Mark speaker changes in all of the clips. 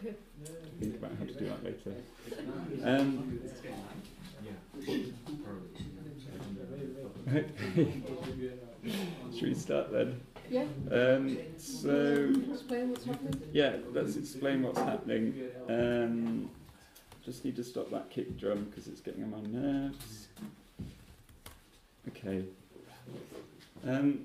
Speaker 1: Okay.
Speaker 2: Think about how to do that later. Um, should we start then?
Speaker 1: Yeah.
Speaker 2: Um, so
Speaker 1: Explain what's happening.
Speaker 2: yeah, let's explain what's happening. Um, just need to stop that kick drum because it's getting on my nerves. Okay. Um,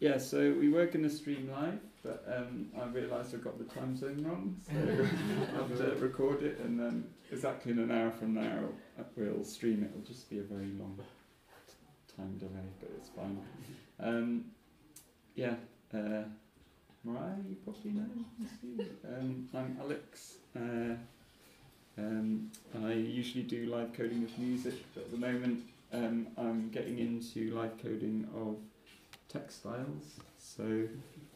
Speaker 2: yeah, so we work in to stream live, but um, I realised I got the time zone wrong, so I have to record it, and then exactly in an hour from now uh, we'll stream it. It'll just be a very long t- time delay, but it's fine. Um, yeah, uh, Marije, you probably know. Um, I'm Alex. Uh, um, I usually do live coding of music, but at the moment um, I'm getting into live coding of textiles. So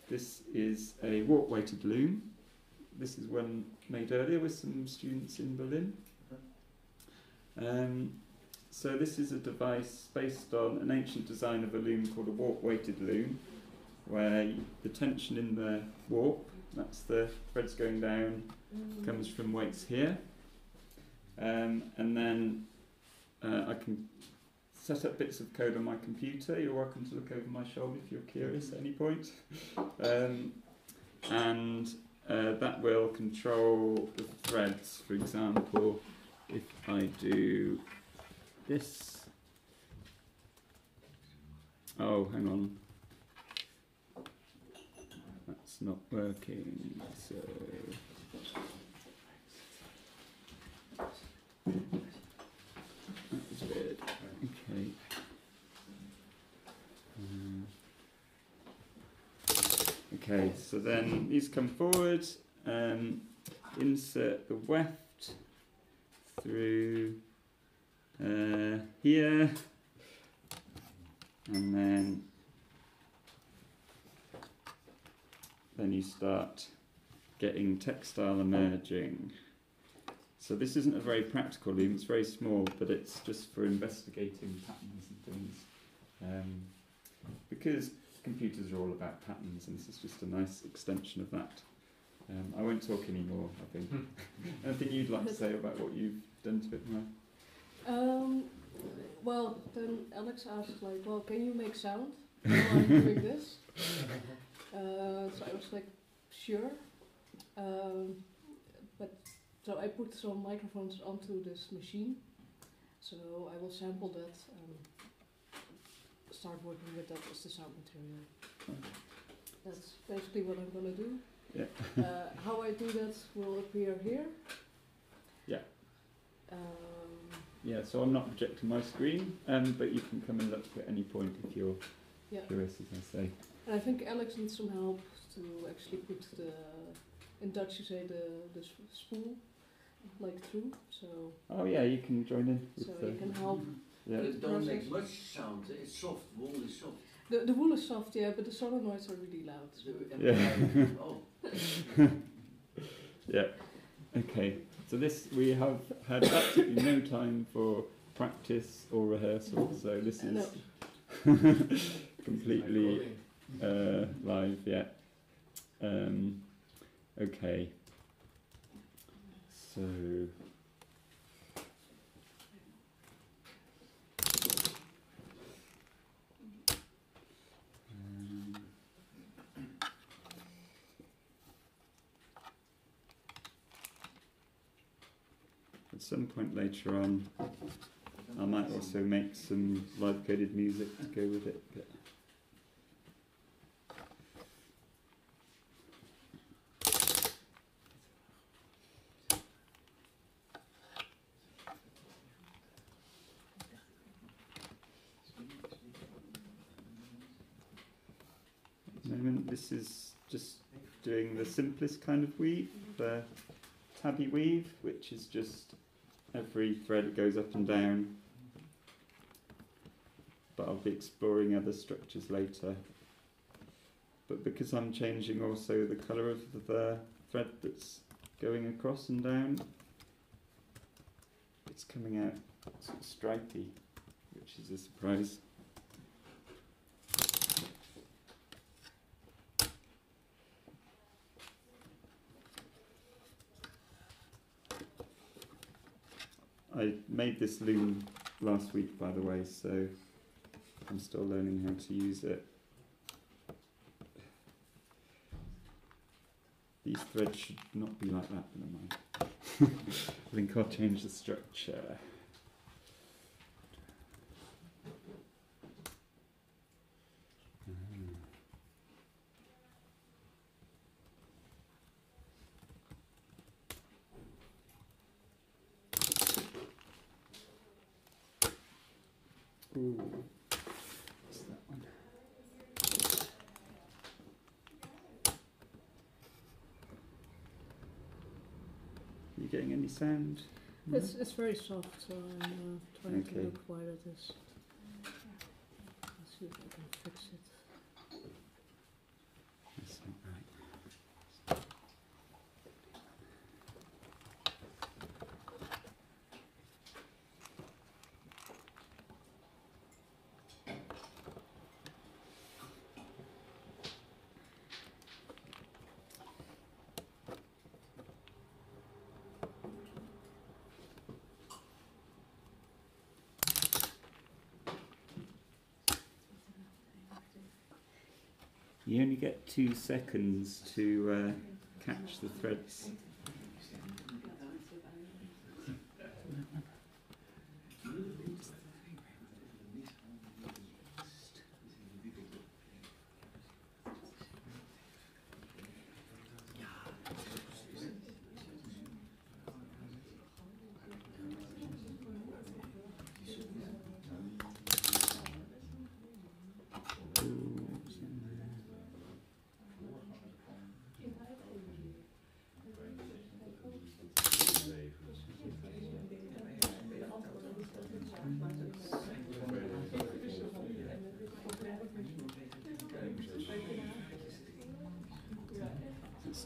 Speaker 2: this is a warp weighted loom. This is one made earlier with some students in Berlin. Um, so this is a device based on an ancient design of a loom called a warp weighted loom, where the tension in the warp, that's the threads going down, comes from weights here. Um, and then uh, I can set up bits of code on my computer. You're welcome to look over my shoulder if you're curious at any point. Um, and uh, that will control the threads. For example, if I do this. Oh, hang on. That's not working. So. That was weird. Okay. Um, okay, so then these come forward, um, insert the weft through uh, here, and then then you start getting textile emerging. So this isn't a very practical loom, it's very small, but it's just for investigating patterns and things. Um, because computers are all about patterns, and this is just a nice extension of that. Um, I won't talk anymore, I think. Anything you'd like to say about what you've done to it, Marije?
Speaker 1: Um, well, then Alex asked, like, well, can you make sound while I'm doing this? Uh, so I was like, sure. Um, but so I put some microphones onto this machine. So I will sample that and start working with that as the sound material. That's basically what I'm gonna do.
Speaker 2: Yeah.
Speaker 1: uh, how I do that will appear here.
Speaker 2: Yeah.
Speaker 1: Um,
Speaker 2: Yeah, so I'm not projecting my screen, um, but you can come and look at any point if you're
Speaker 1: yeah.
Speaker 2: curious, as I say.
Speaker 1: And I think Alex needs some help to actually put the, in Dutch you say the, the spool, like through, so,
Speaker 2: Oh yeah, you can join in.
Speaker 1: So you can help.
Speaker 2: Yeah.
Speaker 3: But it don't make much sound. It's soft. Wool is soft.
Speaker 1: The, the wool is soft, yeah, but the solenoids are really loud. So.
Speaker 2: Yeah.
Speaker 3: oh,
Speaker 2: Yeah. Okay. So this we have had absolutely no time for practice or rehearsal. So this is completely uh, live. Yeah. Um, okay. So. Some point later on, I might also make some live coded music to go with it. But this is just doing the simplest kind of weave, the tabby weave, which is just every thread goes up and down. But I'll be exploring other structures later. But because I'm changing also the colour of the thread that's going across and down, it's coming out sort of stripy, which is a surprise. I made this loom last week, by the way, so I'm still learning how to use it. These threads should not be like that, never mind. I think I'll change the structure. Ah. Ooh, what's that one? You getting any sound? No?
Speaker 1: It's, it's very soft, so I'm uh, trying
Speaker 2: Okay.
Speaker 1: to look why it is. Let's see if I can fix it.
Speaker 2: That's not right. You only get two seconds to uh, catch the threads.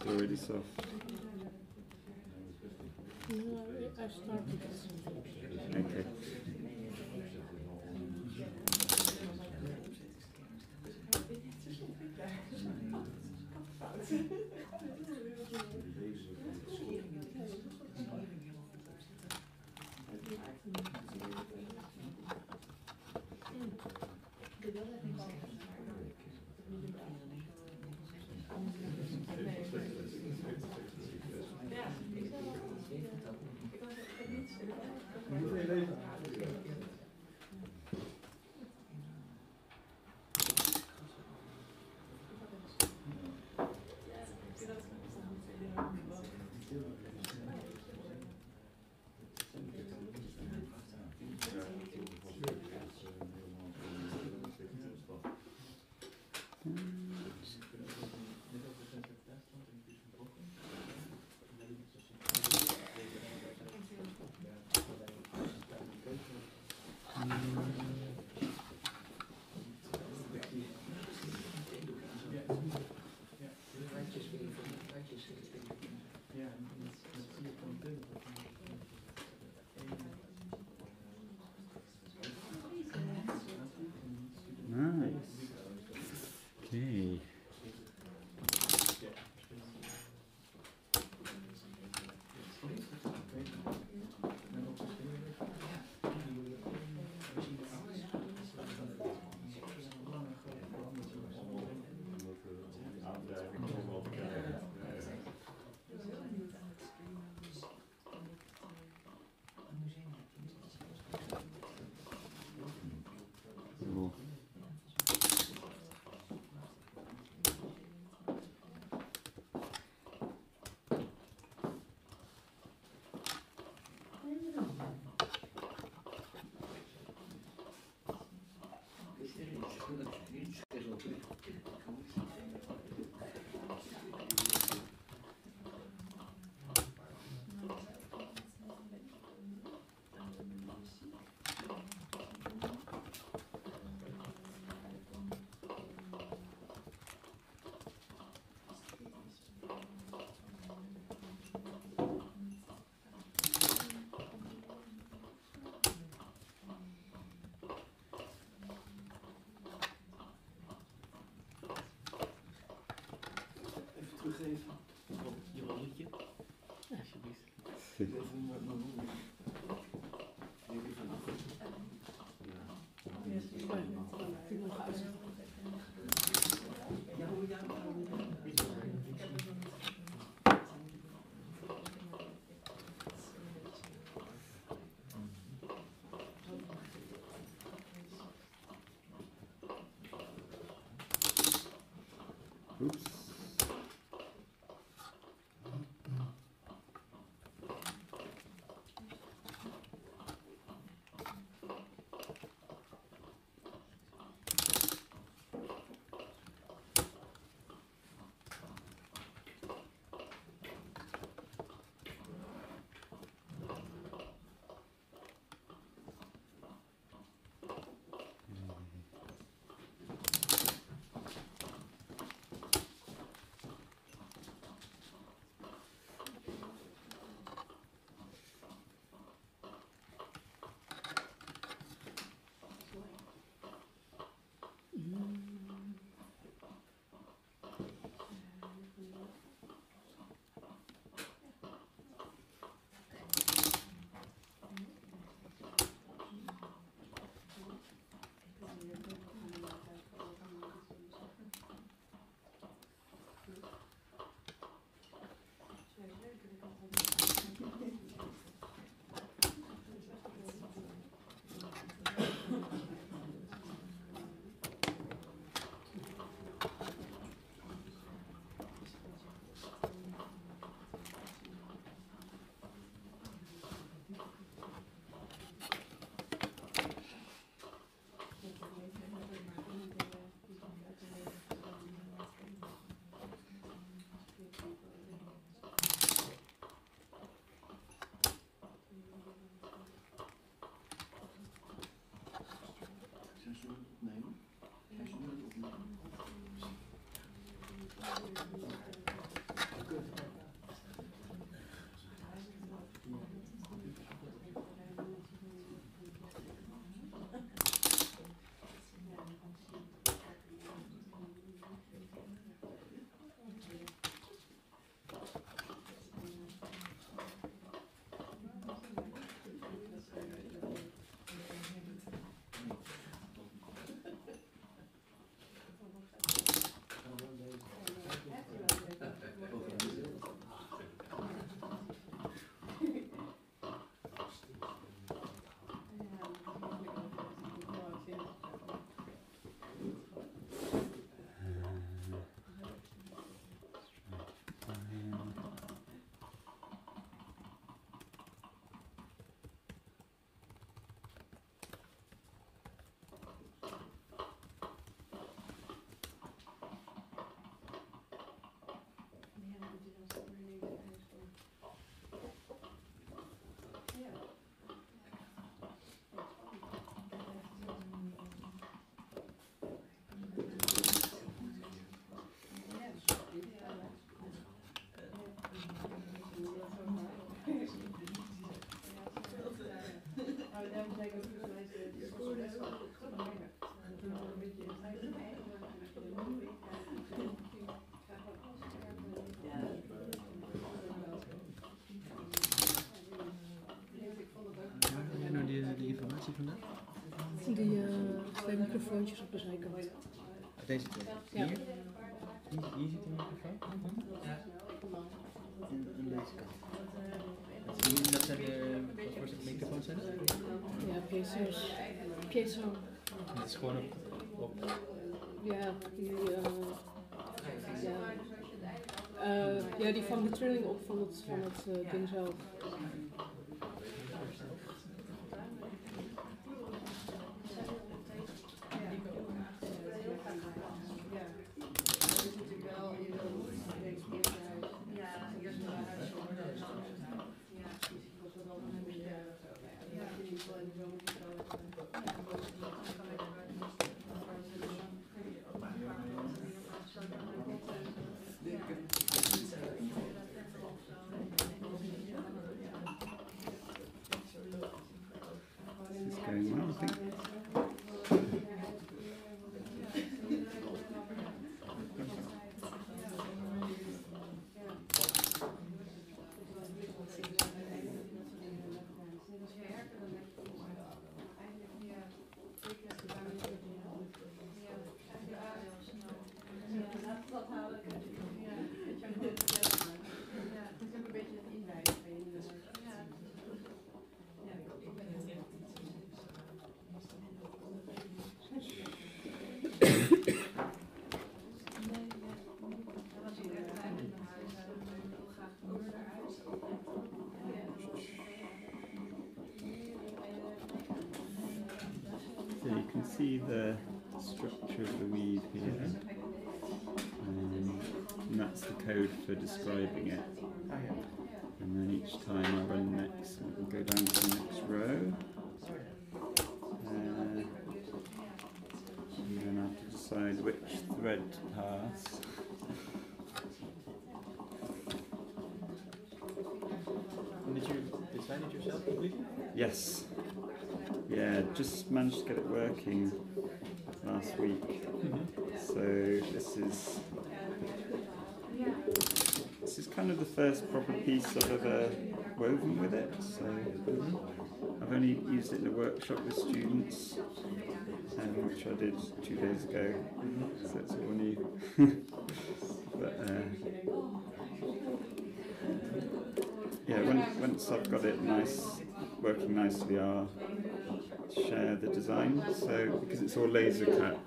Speaker 2: Really soft.
Speaker 1: No, I started
Speaker 3: Even Je zijn zeker volgens
Speaker 1: die,
Speaker 4: informatie vandaan?
Speaker 1: Die eh, twee microfoontjes op de zijkant.
Speaker 4: Deze twee? Hier? Hier zit de microfoon? Ja. En. Dat zijn de, wat voor microfoons?
Speaker 1: Ja, piezo's. Piezo.
Speaker 4: Dat is gewoon op, op
Speaker 1: Ja, die, eh, ja. Eh, ja, die vangt de trilling op van het, van het eh, ding zelf.
Speaker 2: See the structure of the weave here. Um, and that's the code for describing it.
Speaker 4: Yeah.
Speaker 2: And then each time I run next, I can go down to the next row. Uh, and then I have to decide which thread to pass.
Speaker 4: And did you design it yourself completely?
Speaker 2: Yes. Yeah, just managed to get it working last week. So this is this is kind of the first proper piece I've ever woven with it. So I've only used it in a workshop with students, um, which I did two days ago. So it's all new. but uh, yeah, when, once I've got it nice, working nicely, I'll share the design. So because it's all laser cut,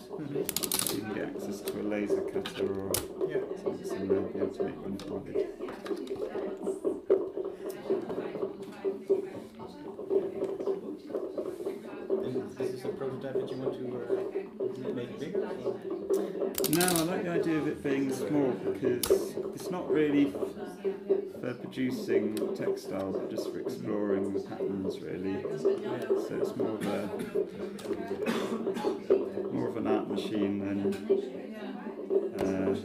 Speaker 2: you can get access to a laser cutter or
Speaker 4: Yeah.
Speaker 2: something similar, be able to make one for you.
Speaker 4: And this is a prototype that you want to uh, make bigger? or-
Speaker 2: No, I like the idea of it being small because it's not really for producing textiles, but just for exploring the patterns really. So it's more of a more of an art machine than uh,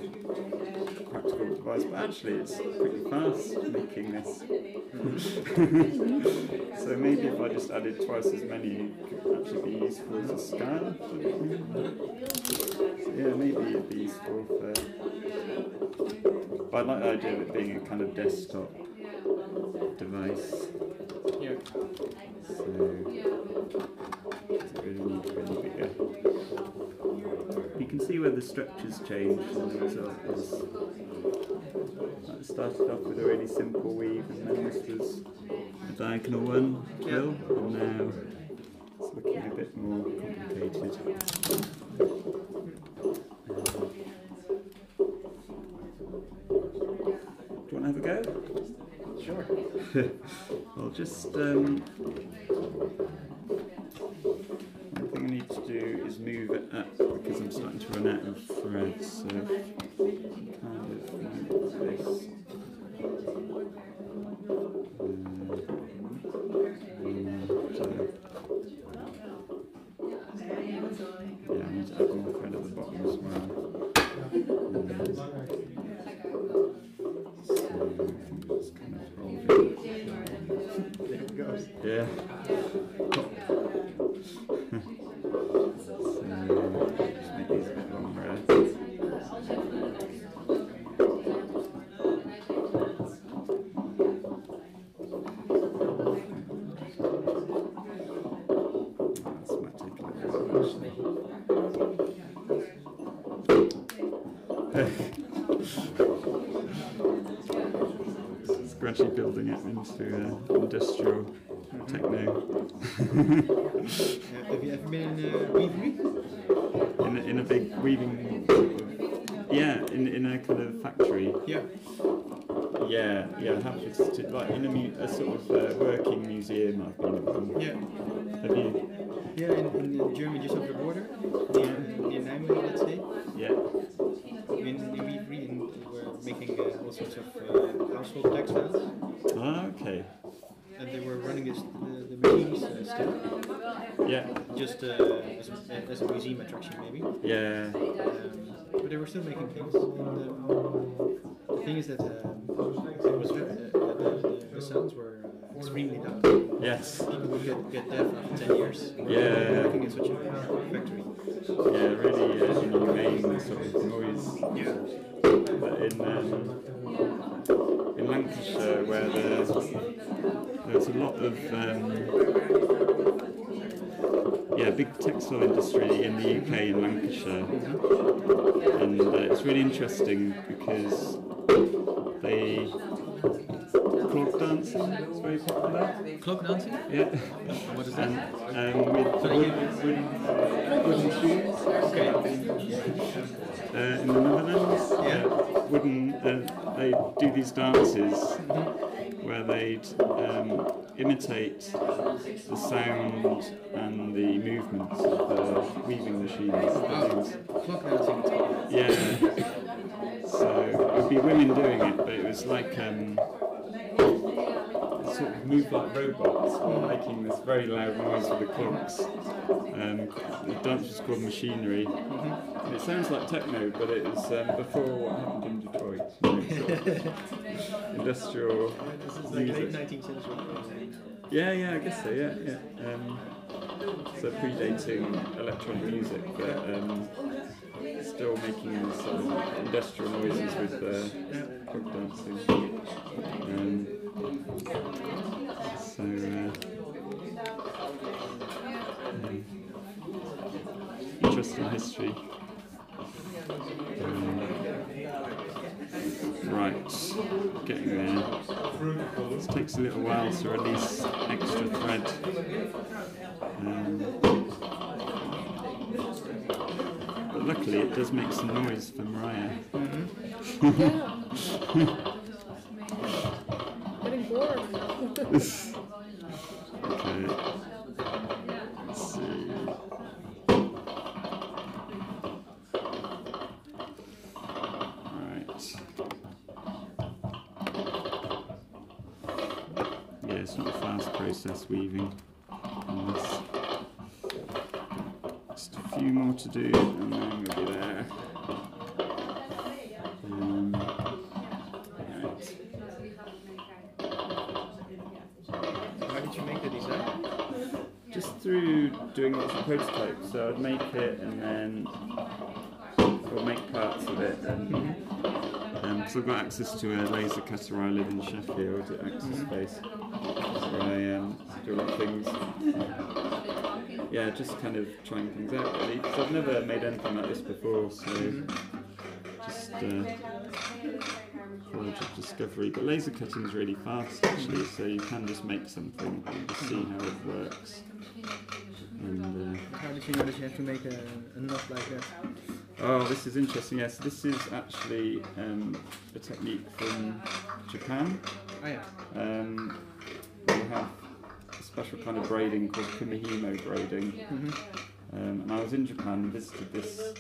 Speaker 2: practical device. But actually, it's pretty fast making this. so maybe if I just added twice as many, it could actually be useful as a scan. So yeah, maybe it'd be useful for. But I like the idea of it being a kind of desktop device.
Speaker 4: Yeah.
Speaker 2: So doesn't really need to be any bigger. You can see where the structures change and the result is. Like it started off with a really simple weave and then this was a diagonal one twill and now it's looking a bit more complicated. Do you want to have a go?
Speaker 4: Sure.
Speaker 2: I'll just um, one thing I need to do is move it up because I'm starting to run out of thread. So kind of like this. Um, so yeah, I need to add more thread at the bottom as well. Um, so I think it's kind of holding.
Speaker 4: There it goes.
Speaker 2: Yeah. so, just make these a bit longer. This might take a little while, actually. It's gradually building it into uh, industrial techno.
Speaker 4: Have you ever been in uh, Weavery?
Speaker 2: in, a, in a big weaving yeah in, in a kind of factory
Speaker 4: Yeah.
Speaker 2: yeah yeah I have visited like in a, mu- a sort of uh, working museum I've been
Speaker 4: Yeah.
Speaker 2: have you
Speaker 4: Yeah, in, in Germany, just over the border, near, near Nijmegen, let's say.
Speaker 2: yeah
Speaker 4: In, in we were making uh, all sorts of uh, household textiles.
Speaker 2: Okay
Speaker 4: And they were running this, the, the machines uh, still,
Speaker 2: yeah
Speaker 4: just uh, as, a, as a museum attraction maybe.
Speaker 2: yeah
Speaker 4: Um, but they were still making things. And, um, the thing is that um, it was, uh, the, the, the sounds were uh, extremely loud.
Speaker 2: yes
Speaker 4: People would get, get deaf after 10 years.
Speaker 2: Yeah.
Speaker 4: Working in such a factory.
Speaker 2: yeah really uh, inhumane sort of noise
Speaker 4: Yeah.
Speaker 2: but in um, Lancashire where there's there's a lot of um, yeah big textile industry in the UK in Lancashire. And uh, it's really interesting because popular Clog dancing? yeah
Speaker 4: What is that?
Speaker 2: um, with
Speaker 4: So
Speaker 2: wood,
Speaker 4: you-
Speaker 2: wooden, wooden shoes
Speaker 4: Okay.
Speaker 2: uh, in the Netherlands.
Speaker 4: Yeah.
Speaker 2: wooden. Uh, they do these dances, where they'd um, imitate the sound and the movements of the weaving machines.
Speaker 4: Oh, clog dancing.
Speaker 2: Yeah. So it would be women doing it, but it was like um, sort of move like robots while making this very loud noise with the clogs. Um, the dance was called Machinery. And it sounds like techno, but it was um, before what happened in Detroit. You know, sort of industrial
Speaker 4: This is like late
Speaker 2: music.
Speaker 4: 19th century.
Speaker 2: Yeah, yeah, I guess so. Yeah, yeah. Um, so predating electronic music, but um, still making of industrial noises with uh, clog dancing. History. Right, getting there. This takes a little while to release extra thread. Um, but luckily, it does make some noise for Marije.
Speaker 1: Yeah. Getting bored.
Speaker 2: Okay. Let's see. Right. Yeah, it's not a fast process weaving. on this. Just a few more to do, and then we'll be there. Um, right.
Speaker 4: How did you make the design?
Speaker 2: Just through doing lots of prototypes. So I'd make it and then or make parts of it and because um, I've got access to a laser cutter where I live in Sheffield at Access mm-hmm. Space. So I um, do a lot of things. Yeah, just kind of trying things out really. Because I've never made anything like this before, so mm-hmm. Just uh, of discovery. But laser cutting is really fast actually, so you can just make something and just see how it works. And uh,
Speaker 4: How did you know that you have to make a, a knot like that?
Speaker 2: Oh, this is interesting. Yes, this is actually um, a technique from Japan.
Speaker 4: Oh yeah.
Speaker 2: Um, they have a special kind of braiding called kumihimo braiding.
Speaker 4: Mm-hmm.
Speaker 2: Um, and I was in Japan and visited this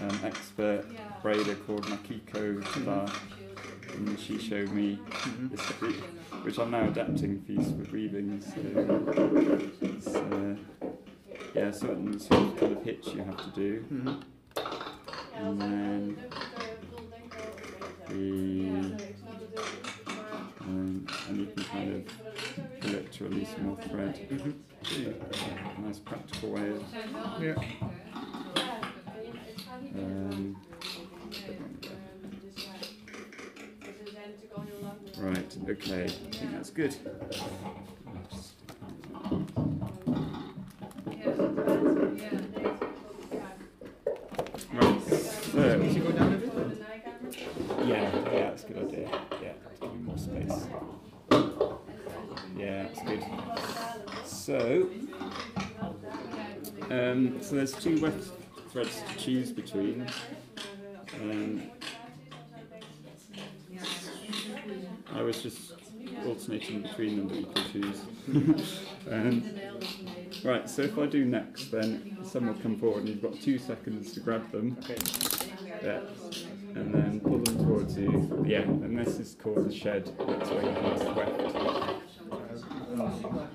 Speaker 2: um, expert braider called Makiko Tada, and she showed me
Speaker 4: Mm-hmm.
Speaker 2: this technique, which I'm now adapting for use with weaving. So it's, uh, yeah, certain sort of kind of hitch you have to do.
Speaker 4: Mm-hmm.
Speaker 2: And then the um, and you can kind of pull it to release more thread.
Speaker 4: Mm-hmm.
Speaker 2: Nice practical way of
Speaker 4: Yeah.
Speaker 2: um, right. Okay, I think that's good. Right. So.
Speaker 4: Did you go down a bit?
Speaker 2: Yeah, yeah, that's a good idea. Yeah, give me more space. Yeah, that's good. So, um, so there's two weft threads to choose between. Um, I was just alternating between them, but you can choose. um, right, so if I do next, then someone will come forward and you've got two seconds to grab them.
Speaker 4: Okay.
Speaker 2: Yeah. And then pull them towards you. Yeah, and this is called the shed. That's where you to weft.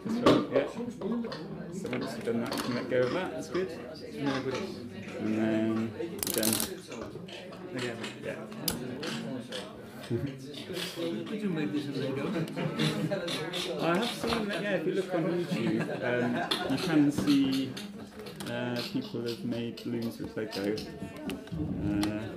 Speaker 2: This way, yeah. So once you've done that, you can let go of that. That's good.
Speaker 4: No.
Speaker 2: And then, then
Speaker 4: Again.
Speaker 2: yeah.
Speaker 3: Could you make this in Lego?
Speaker 2: I have seen that. Yeah, if you look on YouTube, um, you can see uh, people have made balloons with Lego. Uh,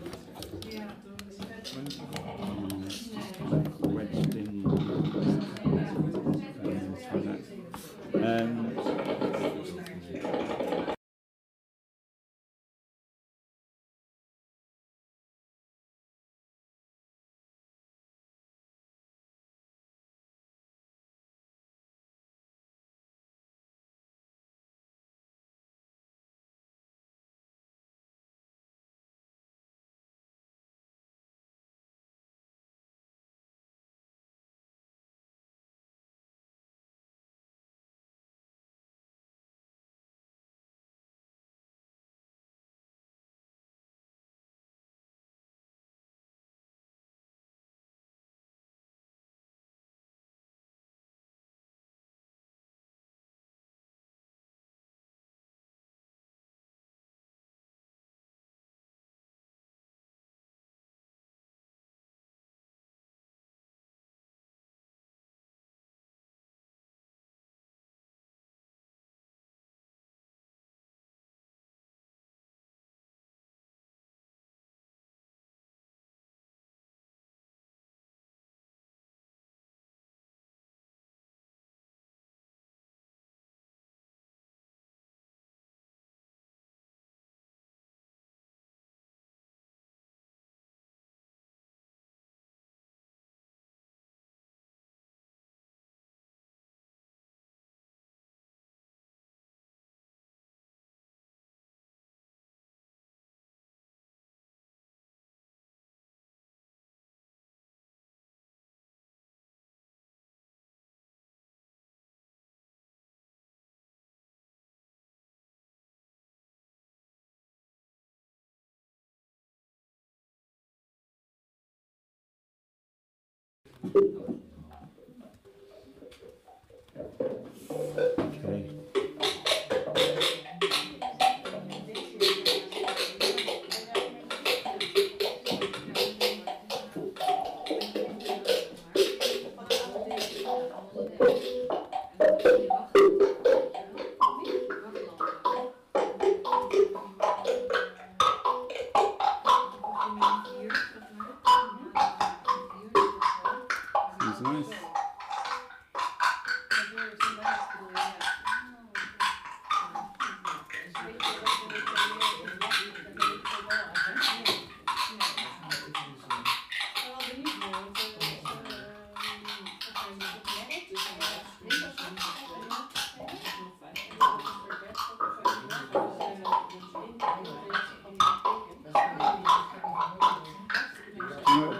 Speaker 2: Okay.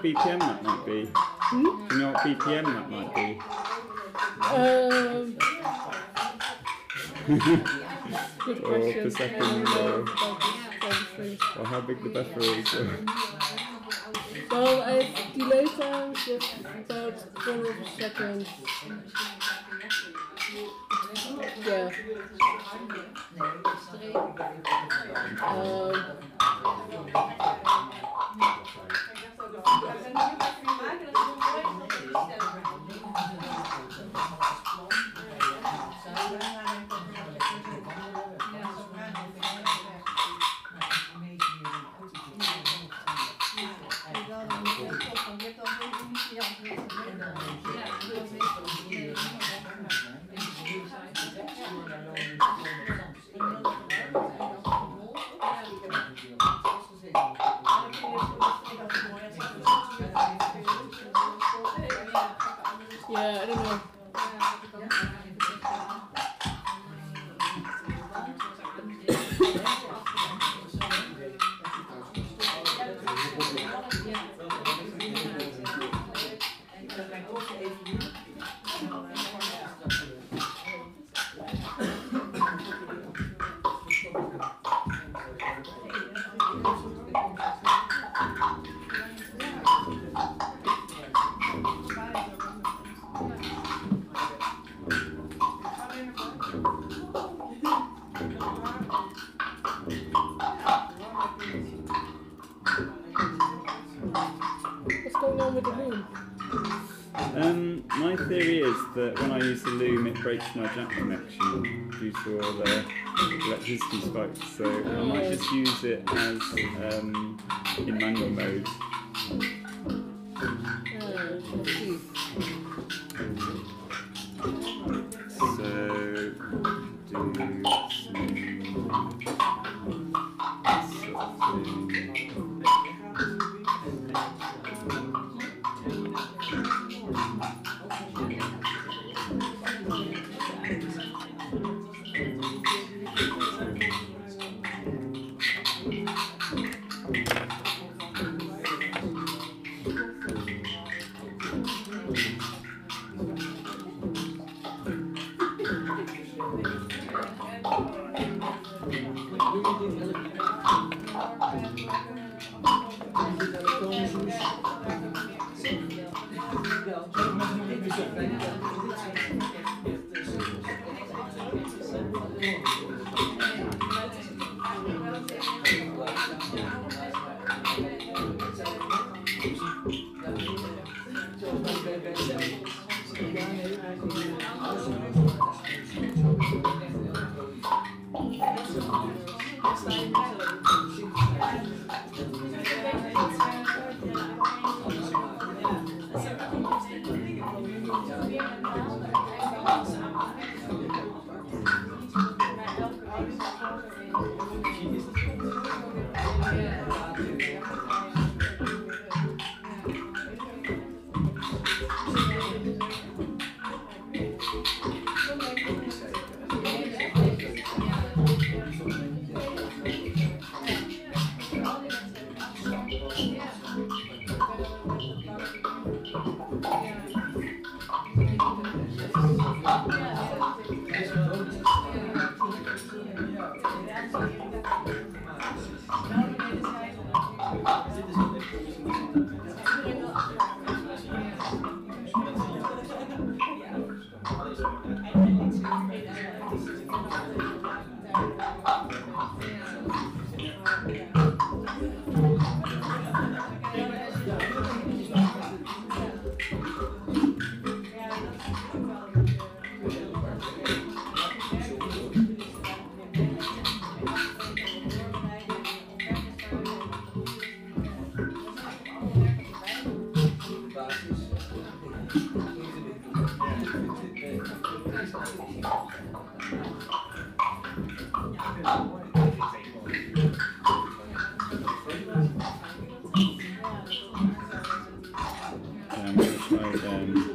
Speaker 2: What BPM that might be?
Speaker 1: Hmm?
Speaker 2: Do you know what BPM that might be?
Speaker 1: Um, good
Speaker 2: Or
Speaker 1: question.
Speaker 2: per second,
Speaker 1: I
Speaker 2: or-
Speaker 1: about this kind of thing.
Speaker 2: Or how big the buffer is? Or
Speaker 1: Well, I delay times of about quarter of a second. Yeah. Um,
Speaker 2: that when I use the loom, it breaks my jack connection due to all the electricity spikes. So I might just use it as um, in manual mode. Going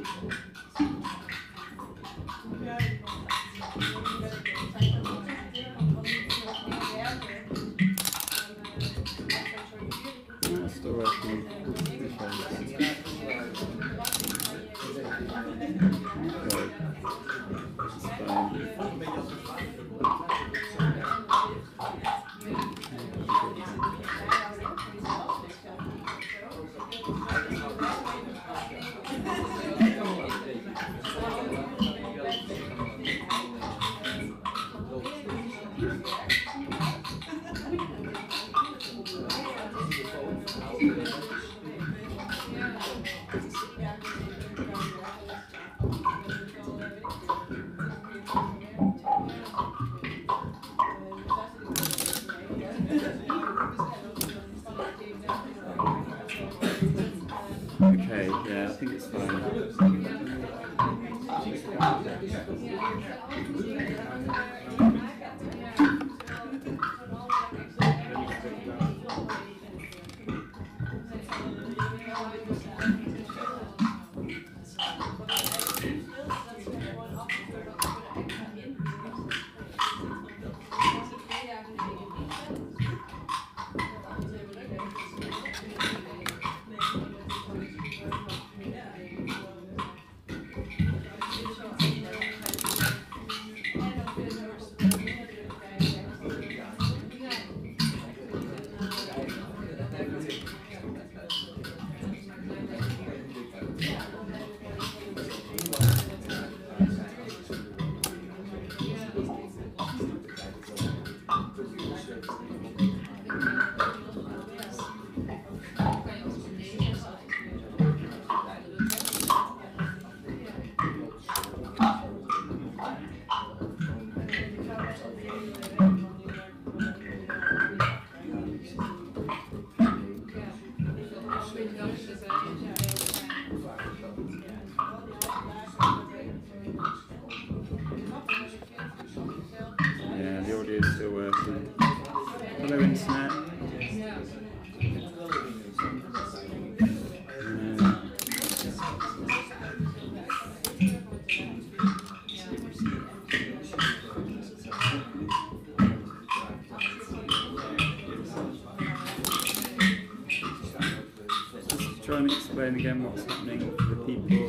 Speaker 2: again what's happening for the people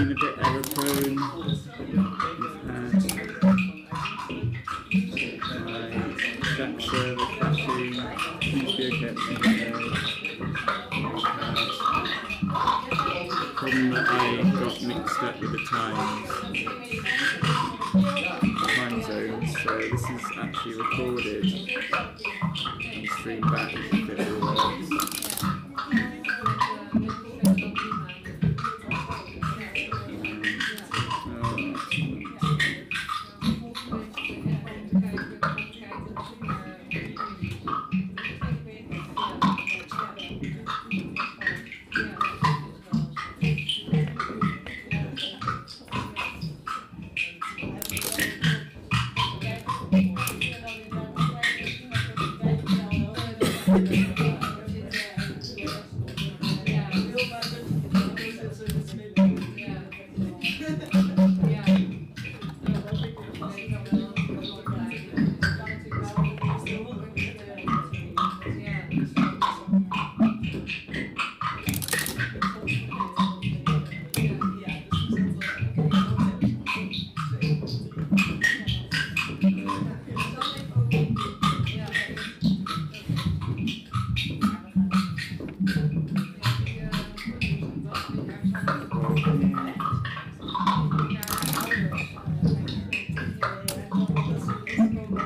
Speaker 2: been a bit error prone. To the. Problem that I got mixed up with the times, time zones, so this is actually recorded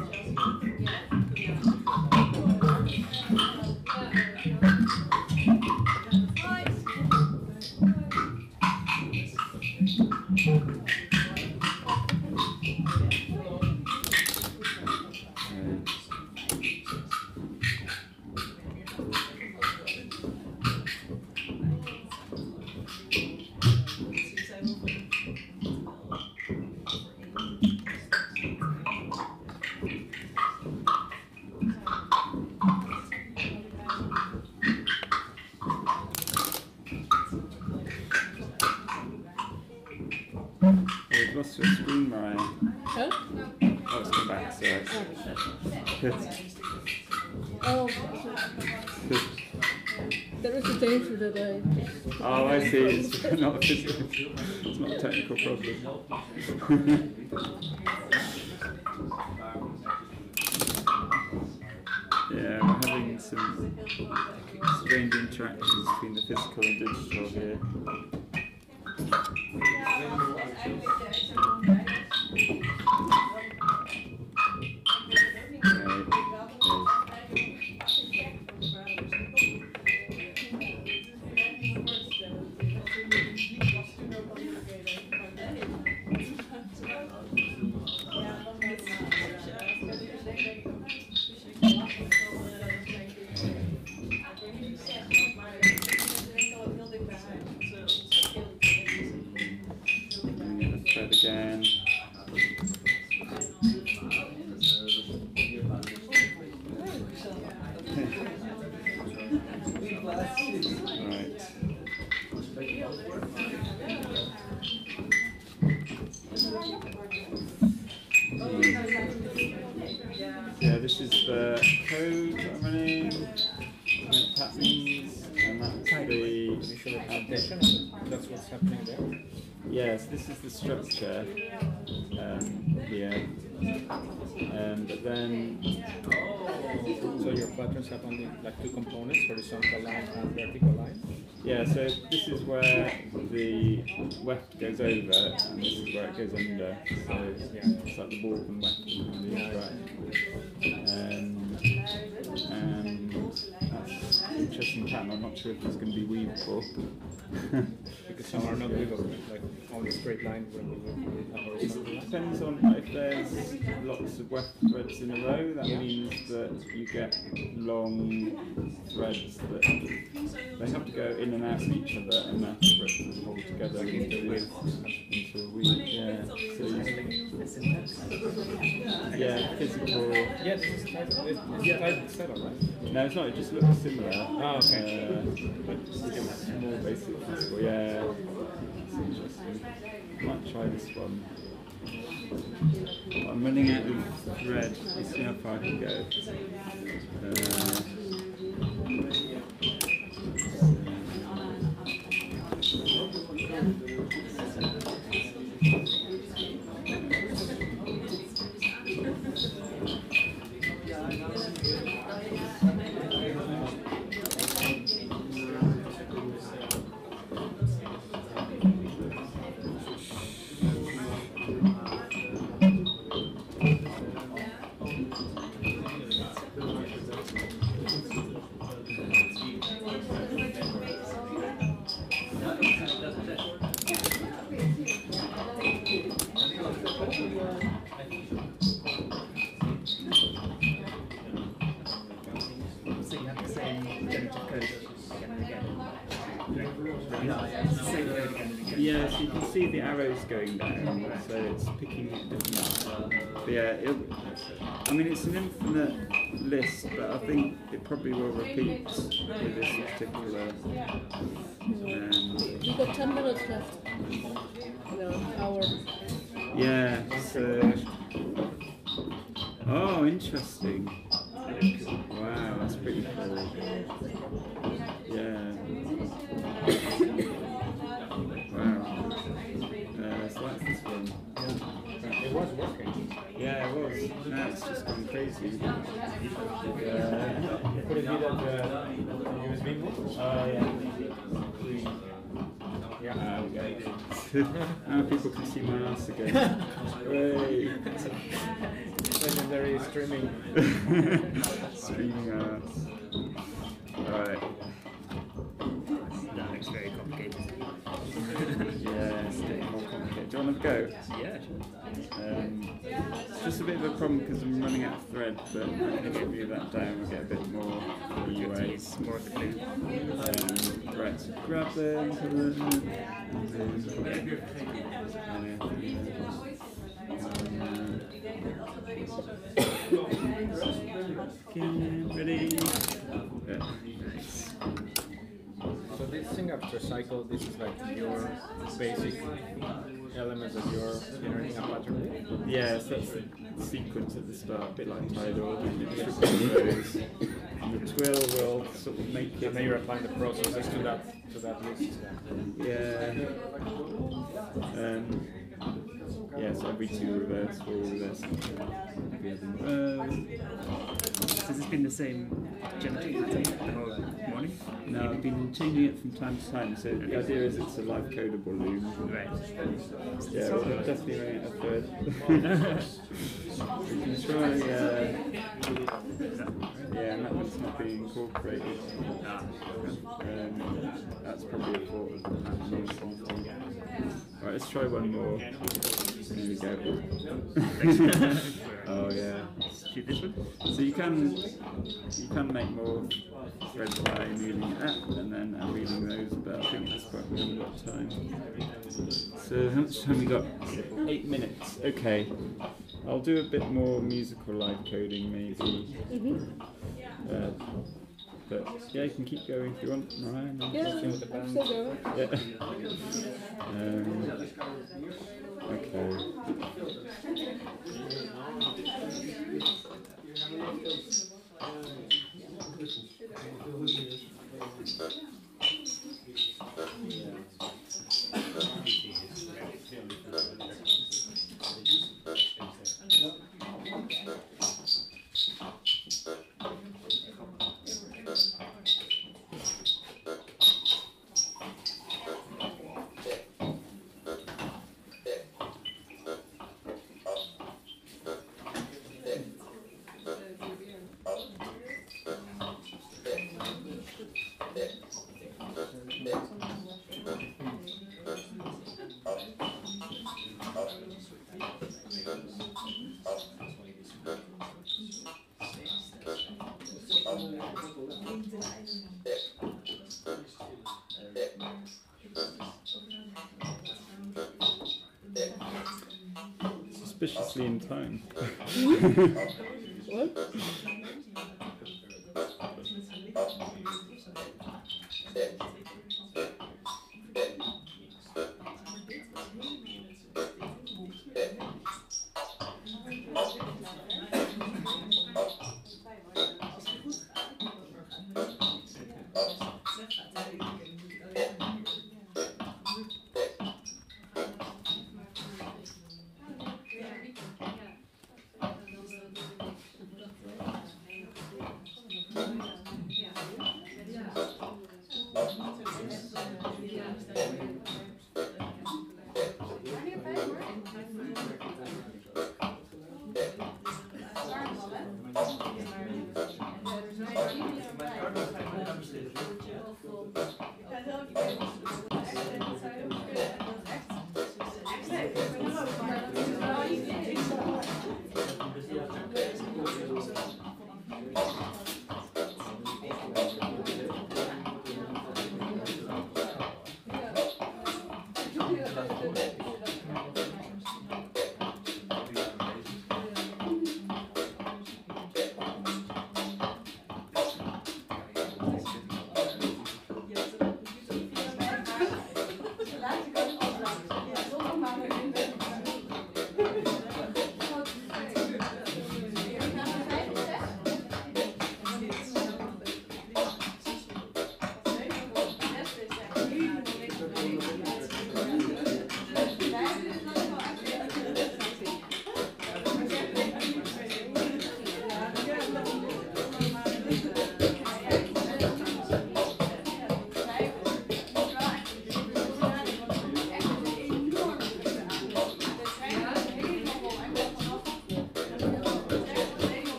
Speaker 1: Thank you. I
Speaker 2: see. It's not a physical, it's not a technical problem.
Speaker 4: like two components, horizontal line and vertical line.
Speaker 2: yeah, so this is where the weft goes over, and this is where it goes under. So yeah, it's like the warp and weft and the right. Um, an interesting pattern. I'm not sure if it's going to be weavable.
Speaker 4: Because some are not weavable, like only straight line will be weavable, a.
Speaker 2: Depends on if there's lots of weft threads in a row, that
Speaker 4: Yeah.
Speaker 2: means that you get long threads that they have to go in and out of each other and that threads will hold together
Speaker 4: Like into
Speaker 2: into,
Speaker 4: weave.
Speaker 2: into a weave. Yeah. So you, yeah, physical.
Speaker 4: Yes, it's type, it's, it's type setup, right?
Speaker 2: No, it's not. It just looks similar.
Speaker 4: Oh, okay.
Speaker 2: More basic. Yeah. It's interesting. Might try this one. I'm running out of thread. Let's see how far I can go. Uh, particular. Um,
Speaker 1: We've got 10 minutes left. No, hour.
Speaker 2: yeah, so. Oh, interesting. Wow, that's pretty cool. Yeah. Wow. Uh, so that's this one.
Speaker 4: It was working.
Speaker 2: Yeah, it was. Now it's just gone crazy. Uh,
Speaker 4: Could it be that uh, Moves?
Speaker 2: oh, yeah.
Speaker 4: Yeah.
Speaker 2: Ah, go. now people can see my ass again.
Speaker 4: Legendary streaming.
Speaker 2: Streaming ass. Alright.
Speaker 5: Complicated.
Speaker 2: Do you want to go?
Speaker 5: Yeah, sure.
Speaker 2: Um, it's just a bit of a problem because I'm running out of thread, but I can review that down and get a bit more leeway.
Speaker 5: More of the.
Speaker 2: Um, right, so grab them, put them, and then, Okay, ready? Yeah.
Speaker 5: Nice.
Speaker 4: So this thing after cycle, this is like your basic
Speaker 5: elements of your learning generating a pattern.
Speaker 2: Yes, that's the sequence at the start, a bit like tidal. and it just records those. And the twill will sort of make it.
Speaker 5: And then you're applying the processes to that to that list.
Speaker 2: Yeah. Um, yeah, so every two reverse, four reverse. Um,
Speaker 3: Has this been the same genetic pattern the whole morning?
Speaker 2: no, I've been changing it from time to time. So the idea is it's a live codable loom.
Speaker 3: Right.
Speaker 2: Yeah, we're definitely running it a third. we can try, uh, yeah, and that one's not being incorporated. Um, that's probably a thought of the pattern. Right, let's try one more. There we go. oh yeah.
Speaker 3: Shoot this one?
Speaker 2: So you can you can make more threads by moving it up and then unreeling those, but I think that's quite we haven't got time. So how much time we got? Eight minutes. Okay. I'll do a bit more musical live coding maybe. Uh, but yeah, you can keep going if you want, Ryan. I'm
Speaker 1: Yeah,
Speaker 2: with the
Speaker 1: I'm still going.
Speaker 2: Yeah. um, okay. In time.
Speaker 1: What?